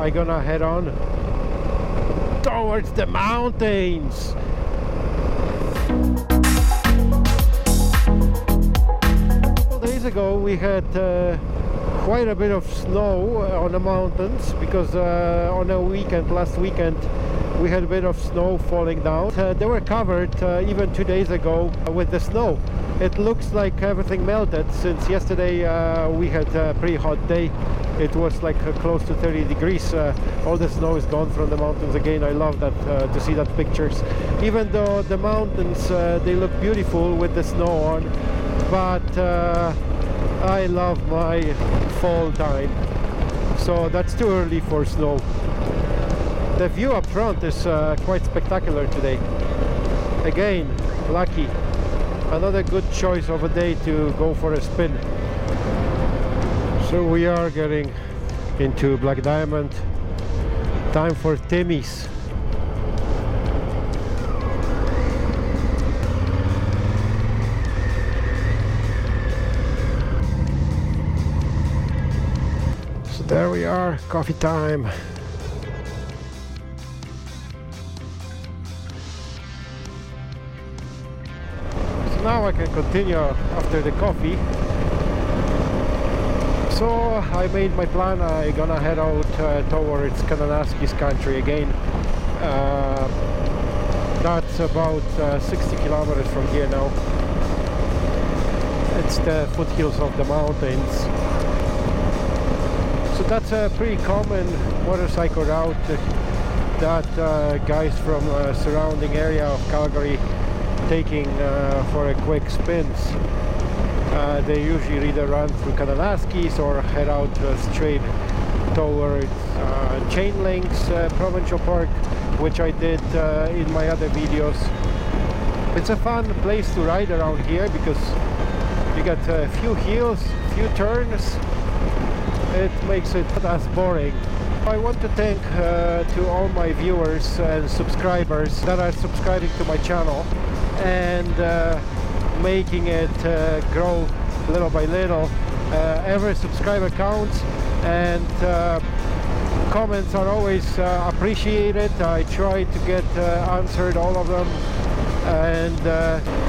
I'm gonna head on towards the mountains. days ago we had uh, quite a bit of snow on the mountains because uh, on a weekend, last weekend, we had a bit of snow falling down. Uh, they were covered uh, even two days ago with the snow. It looks like everything melted since yesterday uh, we had a pretty hot day. It was like uh, close to 30 degrees. Uh, all the snow is gone from the mountains again. I love that to see that pictures. Even though the mountains they look beautiful with the snow on, but I love my fall time. So that's too early for snow. The view up front is uh, quite spectacular today. Again lucky. Another good choice of a day to go for a spin. So we are getting into Black Diamond. Time for Timmy's are coffee time. So now I can continue after the coffee. So I made my plan. I'm gonna head out uh, towards Kananaskis country again. Uh, that's about uh, 60 kilometers from here now. It's the foothills of the mountains so that's a pretty common motorcycle route that uh, guys from uh, surrounding area of Calgary taking uh, for a quick spins. Uh, they usually either run through Kananaskis or head out uh, straight towards uh, Chain Lakes Provincial Park, which I did in my other videos. It's a fun place to ride around here because you got a few hills, few turns, it makes it not as boring. I want to thank uh, to all my viewers and subscribers that are subscribing to my channel and uh, making it uh, grow little by little. Uh, every subscriber counts and uh, comments are always uh, appreciated. I try to get answered all of them and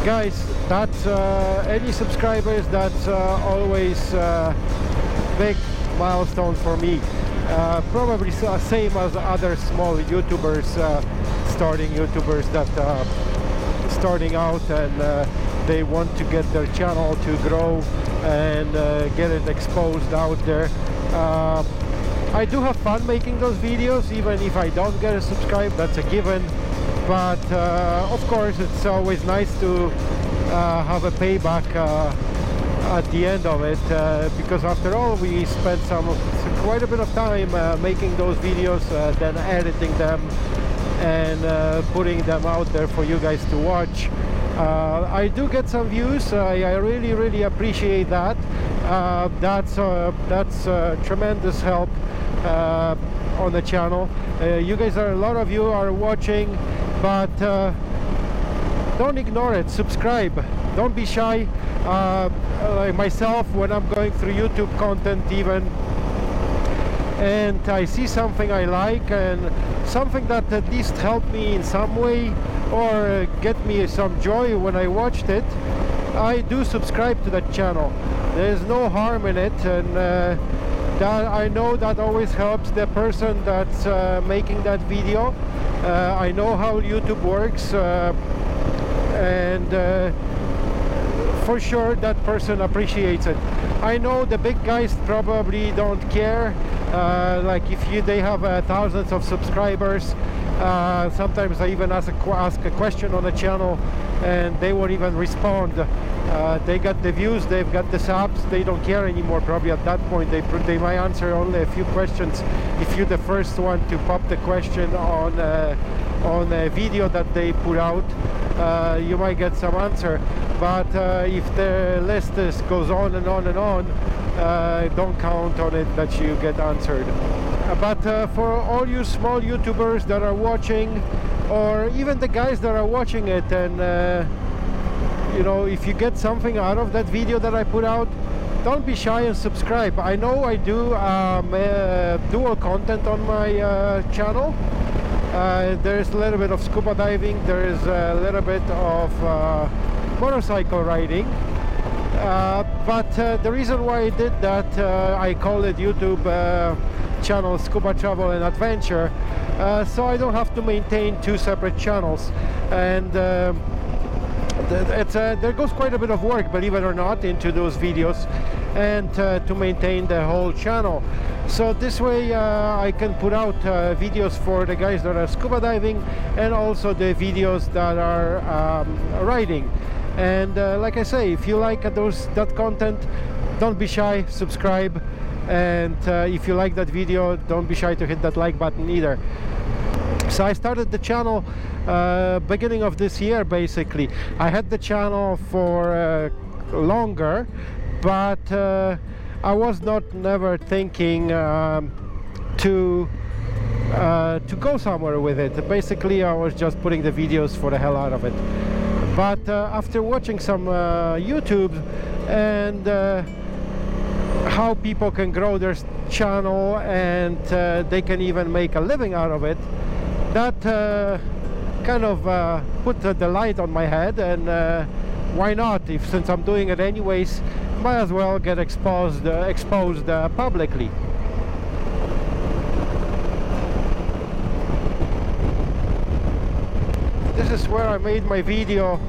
guys that's any subscribers that's always big milestone for me. Uh, probably same as other small YouTubers, uh, starting YouTubers that uh, starting out and uh, they want to get their channel to grow and get it exposed out there. Uh, I do have fun making those videos, even if I don't get a subscribe, that's a given. But of course, it's always nice to have a payback at the end of it uh, because after all we spent some quite a bit of time uh, making those videos uh, then editing them and uh, putting them out there for you guys to watch. Uh, I do get some views. I really really appreciate that. Uh, that's that's tremendous help on the channel. You guys are a lot of you are watching but don't ignore it. Subscribe. Don't be shy. Uh, like myself when I'm going through YouTube content even and I see something I like and something that at least helped me in some way or get me some joy when I watched it I do subscribe to that channel. There's no harm in it and uh, that I know that always helps the person that's uh, making that video. Uh, I know how YouTube works. Uh, and uh, for sure that person appreciates it. I know the big guys probably don't care uh, like if you they have uh, thousands of subscribers uh, sometimes I even ask a, ask a question on the channel and they won't even respond. Uh, they got the views they've got the subs they don't care anymore probably at that point. They they might answer only a few questions if you're the first one to pop the question on uh, on a video that they put out uh, you might get some answer but uh, if the list is, goes on and on and on uh, don't count on it that you get answered but uh, for all you small youtubers that are watching or even the guys that are watching it and uh, you know if you get something out of that video that I put out don't be shy and subscribe. I know I do um, uh, dual content on my uh, channel. Uh, there's a little bit of scuba diving, there's a little bit of uh, motorcycle riding. Uh, but uh, the reason why I did that, I call it YouTube channel Scuba Travel and Adventure, so I don't have to maintain two separate channels. And it's, uh, there goes quite a bit of work, believe it or not, into those videos and uh, to maintain the whole channel. So this way uh, I can put out uh, videos for the guys that are scuba diving and also the videos that are um, riding. And uh, like I say, if you like those that content, don't be shy, subscribe. And uh, if you like that video, don't be shy to hit that like button either. So I started the channel uh, beginning of this year basically. I had the channel for uh, longer but uh, I was not never thinking um, to uh, to go somewhere with it. Basically I was just putting the videos for the hell out of it. But uh, after watching some uh, YouTube and how people can grow their channel and they can even make a living out of it that uh, kind of uh, put the light on my head and uh, why not? If since I'm doing it anyways might as well get exposed uh, exposed uh, publicly. This is where I made my video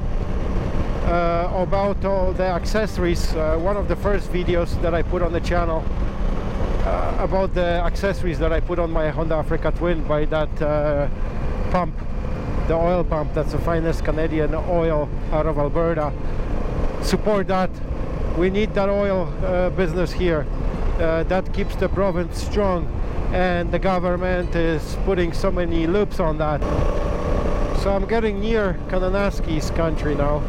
about all the accessories one of the first videos that I put on the channel uh, about the accessories that I put on my Honda Africa Twin by that uh, pump the oil pump. That's the finest Canadian oil out of Alberta. Support that. We need that oil uh, business here. Uh, that keeps the province strong and the government is putting so many loops on that. So I'm getting near Kananaskis country now.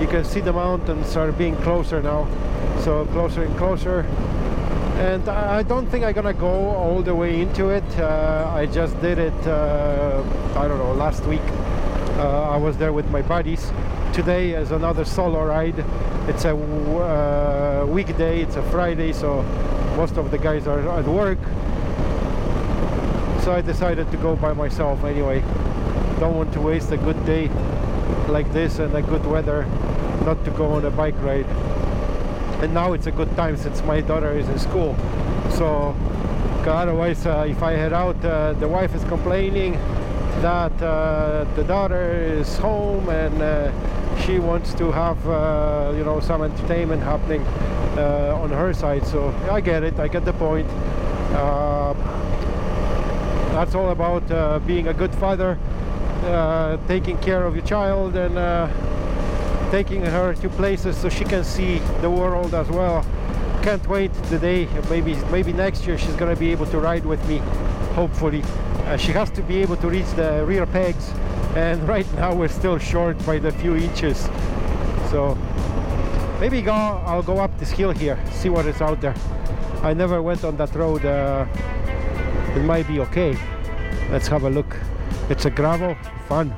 You can see the mountains are being closer now. So closer and closer and I don't think I'm gonna go all the way into it. Uh, I just did it uh, I don't know last week. Uh, I was there with my buddies. Today is another solo ride. It's a uh, weekday it's a Friday so most of the guys are at work. So I decided to go by myself anyway. Don't want to waste a good day like this and a good weather not to go on a bike ride and now it's a good time since my daughter is in school. So otherwise uh, if I head out uh, the wife is complaining that uh, the daughter is home and uh, she wants to have uh, you know some entertainment happening uh, on her side. So I get it. I get the point. That's all about being a good father taking care of your child and taking her to places so she can see the world as well. Can't wait the day maybe maybe next year she's gonna be able to ride with me hopefully. Uh, she has to be able to reach the rear pegs and right now we're still short by the few inches. So maybe go I'll go up this hill here see what is out there. I never went on that road uh, it might be okay. Let's have a look. It's a gravel fun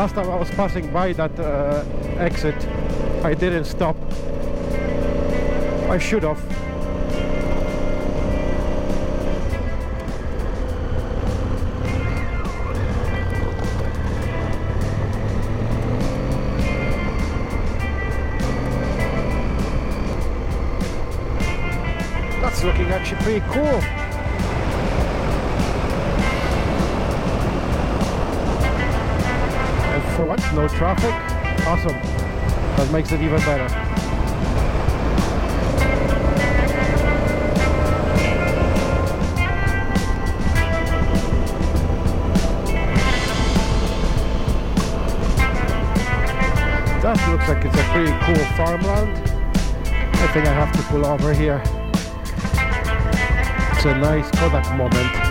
last time I was passing by that uh, exit I didn't stop. I should have. That's looking actually pretty cool No traffic? Awesome. That makes it even better. That looks like it's a pretty cool farmland. I think I have to pull over here. It's a nice Kodak moment.